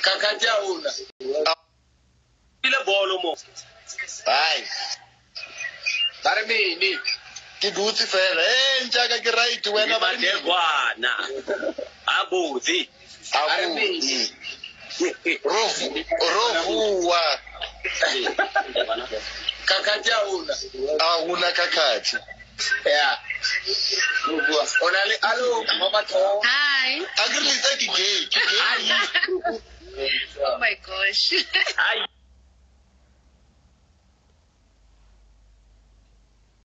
kakati a una ile bolo mo. Hai. Ba re mene ke dutse fela. E ntjaka ke right wena ba re madekwana a botse a botse Ro- rovua kakati a una a una kakhathi ya. O na le alo Hi. oh my gosh.